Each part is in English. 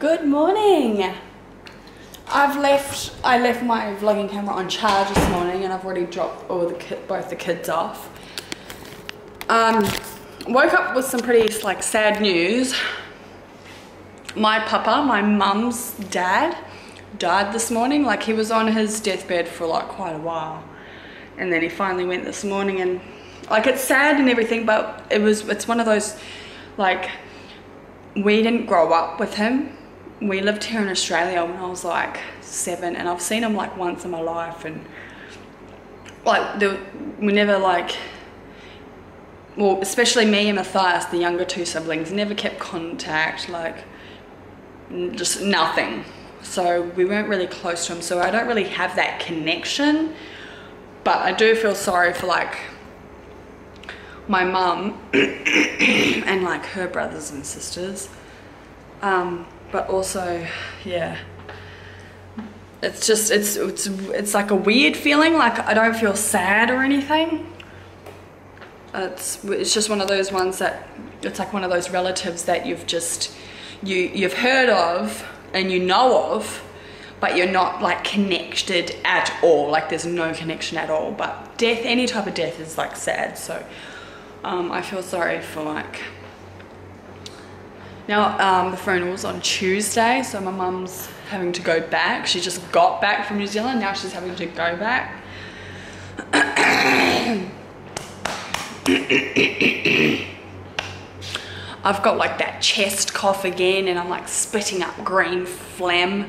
Good morning. I've left I left my vlogging camera on charge this morning and I've already dropped all the both the kids off. Um, woke up with some pretty like sad news. My papa, my mum's dad, died this morning. Like he was on his deathbed for like quite a while. And then he finally went this morning and like it's sad and everything, but it was it's one of those like we didn't grow up with him. We lived here in Australia when I was like seven and I've seen him like once in my life and like we never like well especially me and Matthias the younger two siblings never kept contact like just nothing. So we weren't really close to him so I don't really have that connection. But I do feel sorry for like my mum and like her brothers and sisters. Um, but also yeah. It's just it's it's it's like a weird feeling like I don't feel sad or anything. It's it's just one of those ones that it's like one of those relatives that you've just you you've heard of and you know of but you're not like connected at all. Like there's no connection at all but death any type of death is like sad. So um, I feel sorry for like now um, the funeral's on Tuesday so my mum's having to go back she just got back from New Zealand now she's having to go back I've got like that chest cough again and I'm like spitting up green phlegm.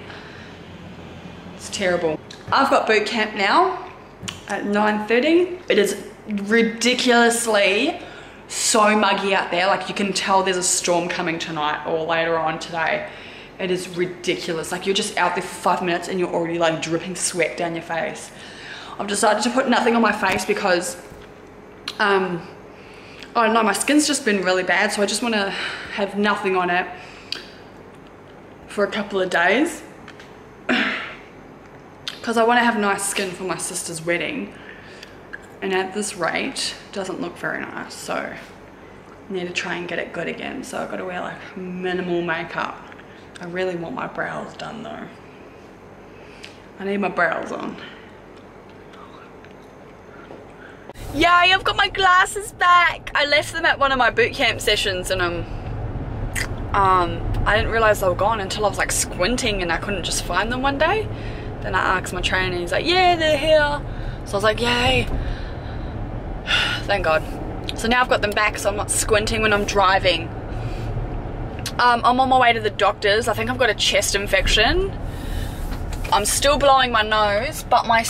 It's terrible. I've got boot camp now at 9.30. It is ridiculously so muggy out there. Like you can tell there's a storm coming tonight or later on today. It is ridiculous. Like you're just out there for five minutes and you're already like dripping sweat down your face. I've decided to put nothing on my face because um, I don't know, my skin's just been really bad, so I just want to have nothing on it for a couple of days. Because I want to have nice skin for my sister's wedding. And at this rate, doesn't look very nice, so need to try and get it good again. So I've got to wear like minimal makeup. I really want my brows done though. I need my brows on. Yay, I've got my glasses back. I left them at one of my boot camp sessions and um, um, I didn't realize they were gone until I was like squinting and I couldn't just find them one day. Then I asked my trainer he's like, yeah, they're here. So I was like, yay. Thank God. So now I've got them back so I'm not squinting when I'm driving. Um, I'm on my way to the doctor's. I think I've got a chest infection. I'm still blowing my nose, but my,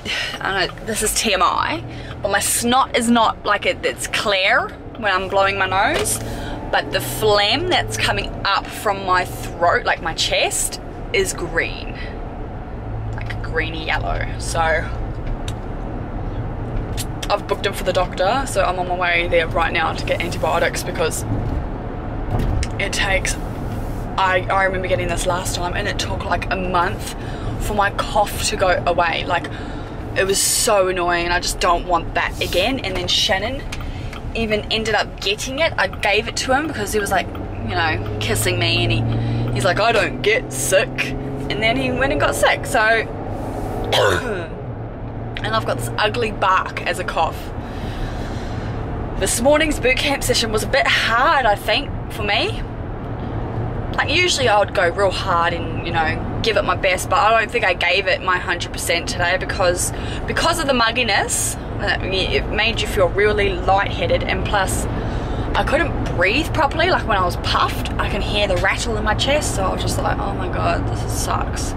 I know, this is TMI, but my snot is not like it, it's clear when I'm blowing my nose, but the phlegm that's coming up from my throat, like my chest, is green, like greeny yellow. So I've booked him for the doctor, so I'm on my way there right now to get antibiotics because it takes I, I remember getting this last time and it took like a month for my cough to go away. Like, it was so annoying and I just don't want that again. And then Shannon even ended up getting it. I gave it to him because he was like, you know, kissing me and he, he's like, I don't get sick. And then he went and got sick. So, and I've got this ugly bark as a cough. This morning's boot camp session was a bit hard, I think, for me. Like usually I would go real hard and you know give it my best but I don't think I gave it my 100% today because because of the mugginess it made you feel really lightheaded and plus I couldn't breathe properly. Like when I was puffed I can hear the rattle in my chest so I was just like oh my god this sucks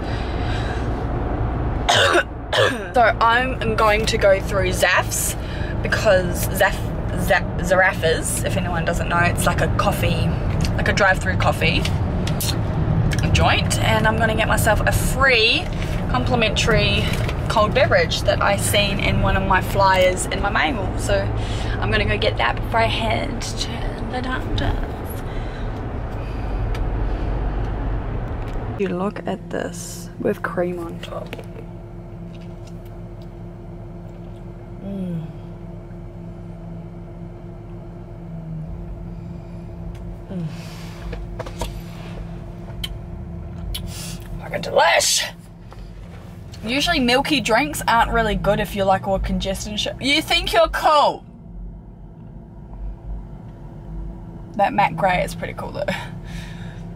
so I'm going to go through Zaf's because Zaf, Zaf Zarraffa's if anyone doesn't know it's like a coffee like a drive-through coffee joint and I'm gonna get myself a free complimentary cold beverage that I seen in one of my flyers in my mail. So I'm gonna go get that before I head to the doctor's. You look at this with cream on top. Mm. Mm. Fucking delish. Usually milky drinks aren't really good if you're like all congested shit. You think you're cool. That matte grey is pretty cool though.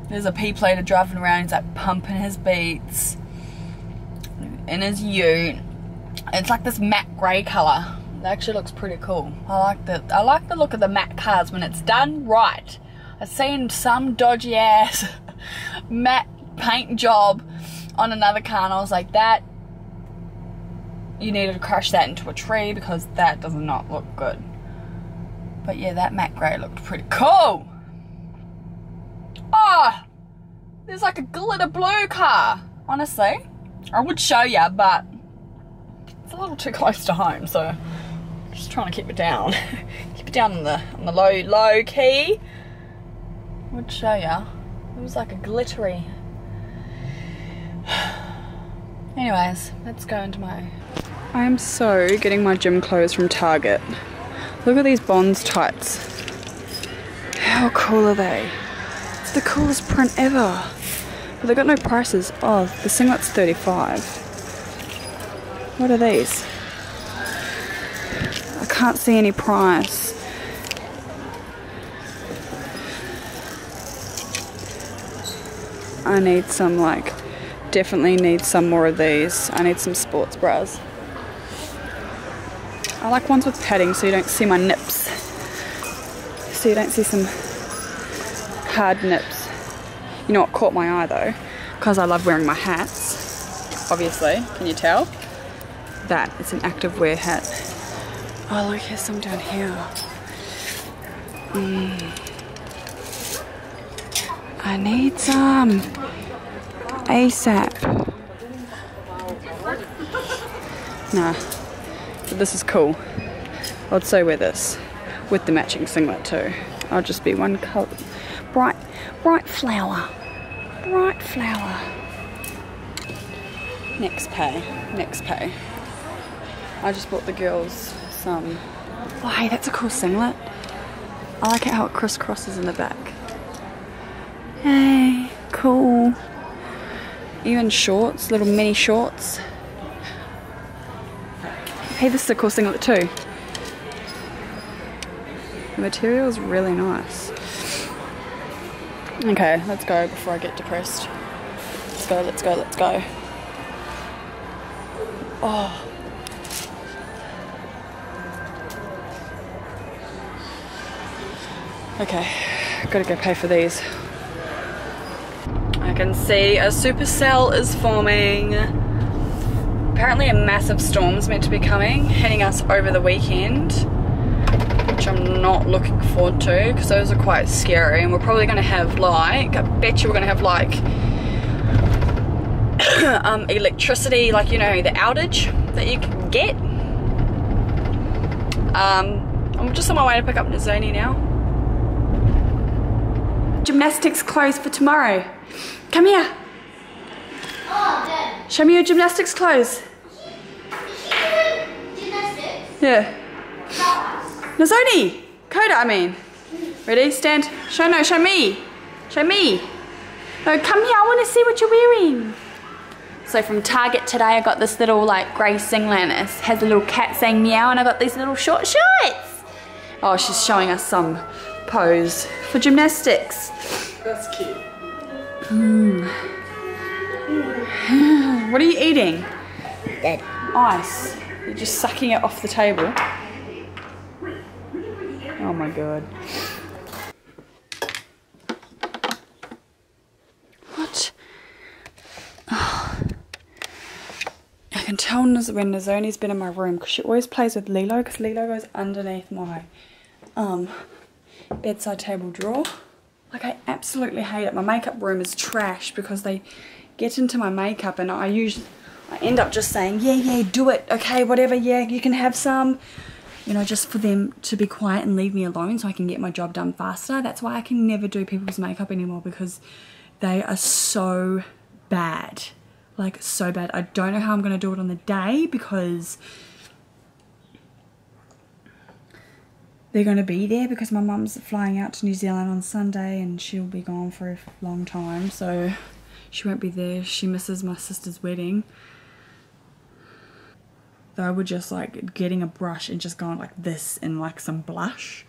There's a P plater driving around, he's like pumping his beats in his ute. It's like this matte grey colour. It actually looks pretty cool. I like the I like the look of the matte cars when it's done right. I've seen some dodgy ass matte paint job on another car and I was like that you needed to crush that into a tree because that does not look good. But yeah, that matte grey looked pretty cool. Oh, there's like a glitter blue car. Honestly, I would show you, but it's a little too close to home, so just trying to keep it down. keep it down on the on the low low key. I would show you. It was like a glittery. Anyways, let's go into my. I am so getting my gym clothes from Target. Look at these Bonds tights. How cool are they? It's the coolest print ever. But they've got no prices. Oh, the singlet's 35. What are these? I can't see any price. I need some like definitely need some more of these. I need some sports bras. I like ones with padding so you don't see my nips. So you don't see some hard nips. You know what caught my eye though? Because I love wearing my hats. Obviously, can you tell? That, it's an active wear hat. Oh look, here's some down here. Mm. I need some. ASAP. Nah, but this is cool. I'd so wear this with the matching singlet too. I'll just be one color. Bright, bright flower. Bright flower. Next pay, next pay. I just bought the girls some. Oh, hey, that's a cool singlet. I like it how it crisscrosses in the back. Hey, cool. Even shorts, little mini shorts. Hey, this is a cool singlet too. The material is really nice. Okay, let's go before I get depressed. Let's go, let's go, let's go. Oh. Okay, gotta go pay for these. I can see a supercell is forming. Apparently a massive storm's meant to be coming, hitting us over the weekend. Which I'm not looking forward to, because those are quite scary. And we're probably gonna have like, I bet you we're gonna have like um, electricity, like you know, the outage that you can get. Um, I'm just on my way to pick up Nazoni now. Gymnastics clothes for tomorrow. Come here. Oh, Dad. Show me your gymnastics clothes. Is she doing gymnastics? Yeah. Nazoni! Coda, I mean. Ready? Stand. Show, no, show me. Show me. No, come here. I want to see what you're wearing. So from Target today, I got this little like grey singlet. It has a little cat saying meow, and I got these little short shorts. Oh, she's showing us some pose for gymnastics. That's cute. What are you eating? Dad. Ice. You're just sucking it off the table. Oh my god. What? Oh. I can tell Naz- when Nazoni's been in my room because she always plays with Lilo because Lilo goes underneath my um, bedside table drawer. Like I absolutely hate it. My makeup room is trash because they get into my makeup and I usually I end up just saying, yeah, yeah, do it. Okay, whatever, yeah, you can have some. You know, just for them to be quiet and leave me alone so I can get my job done faster. That's why I can never do people's makeup anymore because they are so bad. Like, so bad. I don't know how I'm going to do it on the day because they're going to be there because my mum's flying out to New Zealand on Sunday and she'll be gone for a long time. So She won't be there. She misses my sister's wedding. Though we're just like getting a brush and just going like this and like some blush.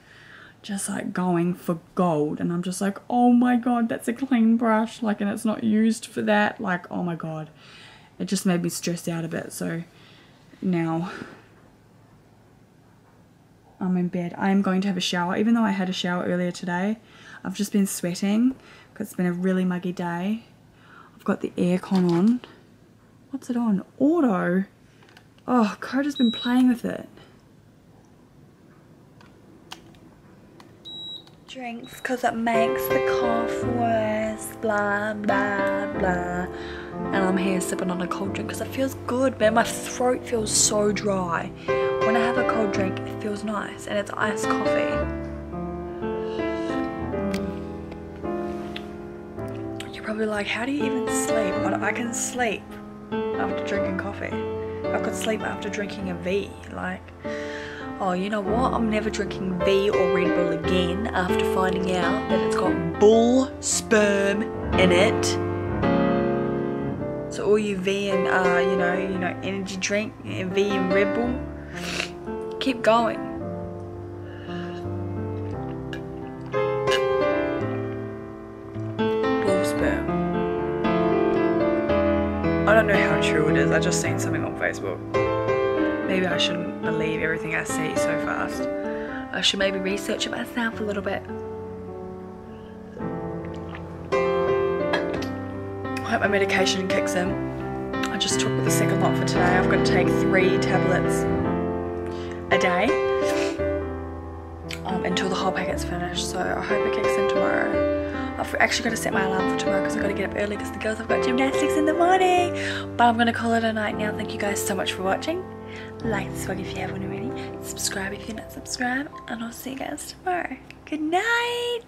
Just like going for gold. And I'm just like, oh my god, that's a clean brush. Like, and it's not used for that. Like, oh my god. It just made me stress out a bit. So now I'm in bed. I am going to have a shower. Even though I had a shower earlier today, I've just been sweating because it's been a really muggy day. I've got the aircon on. What's it on? Auto. Oh, Coda's been playing with it. Drinks because it makes the cough worse. Blah, blah, blah. And I'm here sipping on a cold drink because it feels good, man. My throat feels so dry. When I have cold drink, it feels nice. And it's iced coffee. You're probably like, how do you even sleep? But I can sleep after drinking coffee. I could sleep after drinking a V. Like, oh, you know what? I'm never drinking V or Red Bull again after finding out that it's got bull sperm in it. So all you V and uh, you know, you know, energy drink and V and Red Bull, keep going. I don't know how true it is. I just seen something on Facebook. Maybe I shouldn't believe everything I see so fast. I should maybe research it myself a little bit. I hope my medication kicks in. I just took the second lot for today. I've got to take three tablets a day um, until the whole packet's finished. So I hope it kicks in tomorrow. I've actually got to set my alarm for tomorrow because I've got to get up early because the girls have got gymnastics in the morning. But I'm going to call it a night now. Thank you guys so much for watching. Like this vlog if you haven't already. Subscribe if you're not subscribed. And I'll see you guys tomorrow. Good night.